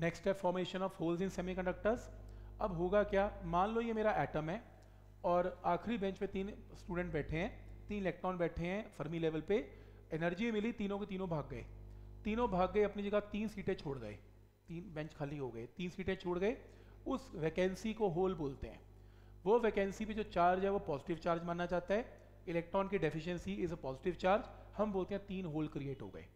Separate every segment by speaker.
Speaker 1: Next है formation of holes in semiconductors अब होगा क्या? मान लो ये मेरा एटम है और आखिरी बेंच पे तीन स्टूडेंट बैठे हैं, तीन इलेक्ट्रॉन बैठे हैं फर्मी लेवल पे। एनर्जी मिली, तीनों के तीनों भाग गए। तीनों भाग गए, अपनी जगह तीन सीटें छोड़ गए। तीन बेंच खाली हो गए, तीन सीटें छोड़ गए। उस वैकेंसी को होल बोलते हैं। वो वैकेंसी पे जो चार्ज है, वो पॉजिटिव चार्ज माना जाता है। इलेक्ट्रॉन की deficiency is a positive charge हम बोलते हैं तीन होल क्रिएट हो गए।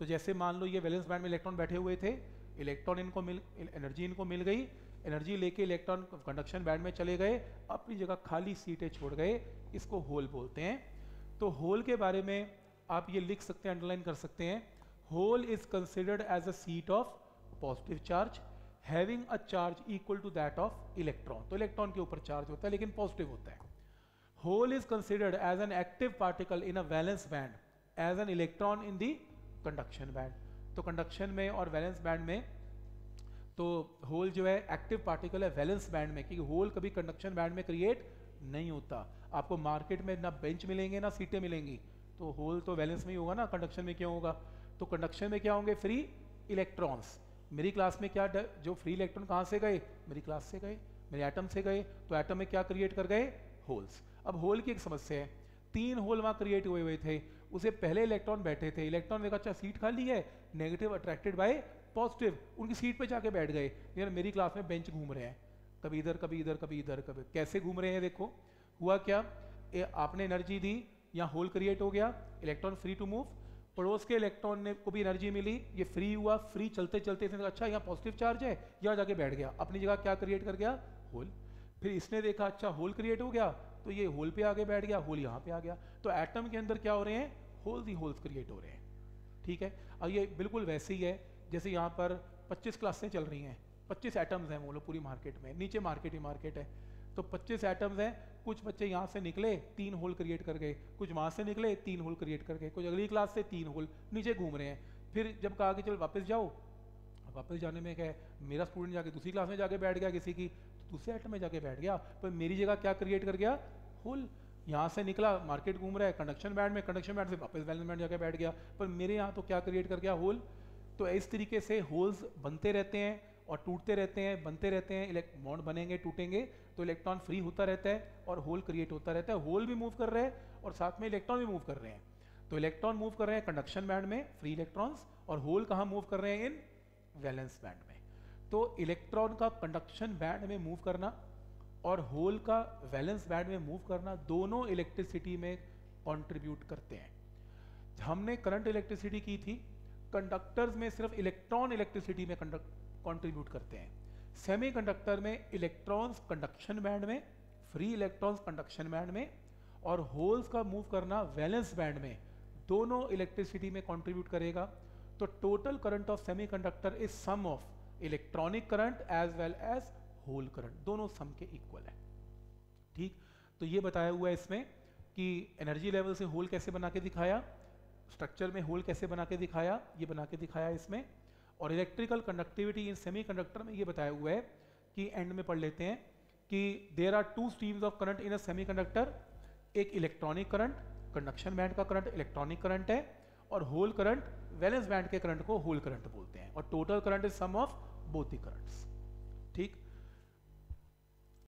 Speaker 1: तो जैसे मान लो ये वैलेंस बैंड में इलेक्ट्रॉन बैठे हुए थे इलेक्ट्रॉन इनको मिल एनर्जी इनको मिल गई एनर्जी लेके इलेक्ट्रॉन कंडक्शन बैंड में चले गए, अपनी जगह खाली सीटें छोड़ गए, इसको होल बोलते हैं। तो होल के बारे में आप ये लिख सकते हैं अंडरलाइन कर सकते हैं। Hole is considered as a seat of positive charge having a charge equal to that of electron तो इलेक्ट्रॉन के ऊपर चार्ज होता है, लेकिन पॉजिटिव होता है। Hole is considered as an active particle in a valence band as an electron in the conduction band तो conduction में और वैलेंस बैंड में तो होल जो है एक्टिव पार्टिकल है वैलेंस बैंड में, क्योंकि होल कभी कंडक्शन बैंड में क्रिएट नहीं होता। आपको मार्केट में ना बेंच मिलेंगे, ना सीटें मिलेंगी। तो होल तो वैलेंस में ही होगा ना कंडक्शन में क्यों होगा? तो कंडक्शन में क्या होंगे? फ्री इलेक्ट्रॉन्स मेरी क्लास में क्या जो फ्री इलेक्ट्रॉन कहाँ से गए? मेरी क्लास से गए, मेरे एटम से गए। तो एटम में क्या क्रिएट कर गए? होल्स अब होल की एक समस्या है। तीन होल वहाँ क्रिएट हुए हुए थे। उसे पहले इलेक्ट्रॉन बैठे थे। इलेक्ट्रॉन देखा अच्छा सीट खाली है? नेगेटिव अट्रैक्टेड बाय पॉजिटिव उनकी सीट पे जाके बैठ गए। यार मेरी क्लास में बेंच घूम रहे हैं। कभी इधर कभी इधर कभी इधर कभी कैसे घूम रहे हैं देखो। हुआ क्या? ए, आपने एनर्जी दी यहाँ होल क्रिएट हो गया। इलेक्ट्रॉन फ्री टू मूव पड़ोस के इलेक्ट्रॉन ने को भी एनर्जी मिली। ये फ्री हुआ। फ्री चलते चलते इसने अच्छा यहाँ पॉजिटिव चार्ज है। यहाँ जाके बैठ गया। अपनी जगह क्या क्रिएट कर गया? होल फिर इसने देखा अच्छा होल क्रिएट हो गया। तो ये होल पे आगे बैठ गया, होल यहाँ पे आ गया। तो एटम के अंदर क्या हो रहे हैं? होल्स ही होल्स क्रिएट हो रहे हैं। ठीक है? और ये बिल्कुल वैसे ही है, जैसे यहाँ पर 25 क्लासें चल रही हैं। 25 एटम्स हैं लोग पूरी मार्केट में। नीचे मार्केट ही मार्केट है। तो 25 एटम्स हैं, कुछ बच्चे यहाँ से निकले, तीन होल क्रिएट कर गए। कुछ वहाँ से निकले, तीन होल क्रिएट कर गए। कुछ अगली क्लास से तीन होल नीचे घूम रहे हैं। फिर जब कहा कि चल वापस जाओ, वापस जाने में क्या है? मेरा स्टूडेंट जाके दूसरी क्लास में जाके बैठ गया किसी की। दूसरे एटम में जाके बैठ गया, पर मेरी जगह क्या क्रिएट कर गया? होल यहाँ से निकला मार्केट घूम रहा है कंडक्शन बैंड में कंडक्शन बैंड से वापस बैलेंस बैंड जाके बैठ गया। पर मेरे यहाँ तो क्या क्रिएट कर गया? होल तो इस तरीके से होल्स बनते रहते हैं और टूटते रहते हैं, बनते रहते हैं। बॉन्ड बनेंगे, टूटेंगे तो इलेक्ट्रॉन फ्री होता रहता है और होल क्रिएट होता रहता है। होल भी मूव कर रहे हैं और साथ में इलेक्ट्रॉन भी मूव कर रहे हैं। तो इलेक्ट्रॉन मूव कर रहे हैं कंडक्शन बैंड में फ्री इलेक्ट्रॉन्स और होल कहाँ मूव कर रहे हैं? इन वैलेंस बैंड में। तो इलेक्ट्रॉन का कंडक्शन बैंड में मूव करना और होल का वैलेंस बैंड में मूव करना दोनों इलेक्ट्रिसिटी में कंट्रीब्यूट करते हैं। हमने करंट इलेक्ट्रिसिटी की थी कंडक्टर्स में सिर्फ़ इलेक्ट्रॉन इलेक्ट्रिसिटी में कंट्रीब्यूट करते हैं। सेमीकंडक्टर में इलेक्ट्रॉन्स कंडक्शन बैंड में फ्री इलेक्ट्रॉन्स कंडक्शन बैंड में और होल्स का मूव करना वैलेंस बैंड में दोनों इलेक्ट्रिसिटी में कंट्रीब्यूट करेगा। तो total current of semiconductor is sum of electronic current as well as hole current दोनों सम के इक्वल है। ठीक? तो ये बताया हुआ है इसमें कि एनर्जी लेवल से होल कैसे बना के दिखाया स्ट्रक्चर में होल कैसे बना के दिखाया, ये बना के दिखाया इसमें। और इलेक्ट्रिकल कंडक्टिविटी इन सेमीकंडक्टर में ये बताया हुआ है कि एंड में पढ़ लेते हैं कि there are two streams of current in a semiconductor एक इलेक्ट्रॉनिक करंट कंडक्शन बैंड का करंट इलेक्ट्रॉनिक करंट है, और होल करंट वैलेंस बैंड के करंट को होल करंट बोलते हैं। और total current is sum of both the currents ठीक?